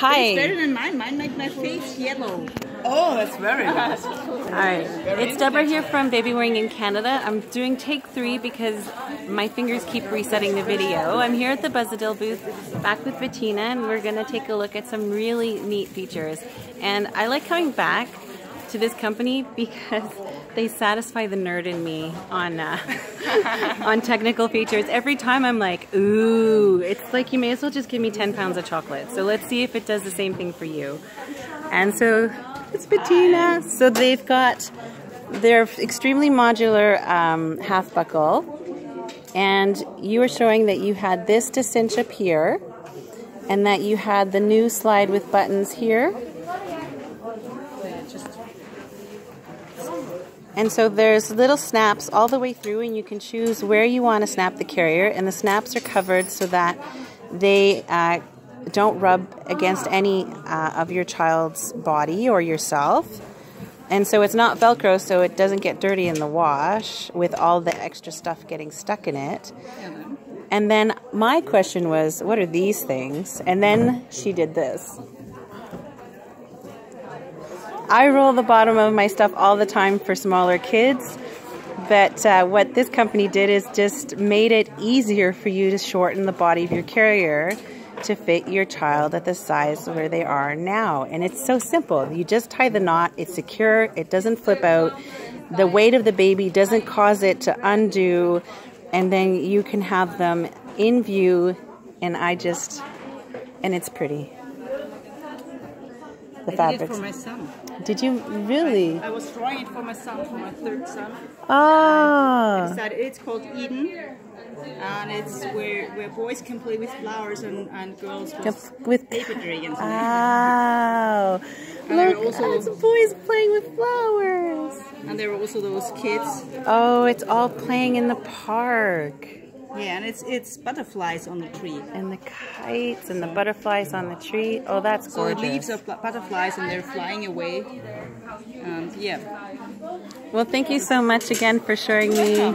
Hi. It's better than mine. Mine made my face yellow. Oh, that's very nice. All right. It's Deborah here from Baby Wearing in Canada. I'm doing take three because my fingers keep resetting the video. I'm here at the Buzzidil booth back with Bettina and we're going to take a look at some really neat features. And I like coming back to this company because they satisfy the nerd in me on uh, on technical features. Every time I'm like, ooh, it's like you may as well just give me 10 pounds of chocolate. So let's see if it does the same thing for you. And so it's Bettina. So they've got their extremely modular um, half buckle. And you were showing that you had this to cinch up here and that you had the new slide with buttons here. And so there's little snaps all the way through and you can choose where you want to snap the carrier and the snaps are covered so that they uh, don't rub against any uh, of your child's body or yourself. And so it's not Velcro, so it doesn't get dirty in the wash with all the extra stuff getting stuck in it. And then my question was, what are these things? And then she did this. I roll the bottom of my stuff all the time for smaller kids. But uh, what this company did is just made it easier for you to shorten the body of your carrier to fit your child at the size where they are now. And it's so simple. You just tie the knot, it's secure, it doesn't flip out. The weight of the baby doesn't cause it to undo, and then you can have them in view. And I just, and it's pretty. The fabric. for my son. Did you really? I, I, was drawing it for my son, for my third son. Oh. It's called Eden and it's where where boys can play with flowers and, and girls with, with paper dragons. Wow! Look, also, it's boys playing with flowers. And there are also those kids. Oh, it's all playing in the park. Yeah, and it's it's butterflies on the tree. And the kites and the butterflies on the tree. Oh, that's gorgeous. So leaves of butterflies and they're flying away. And yeah. Well, thank you so much again for showing me